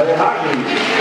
Play hockey.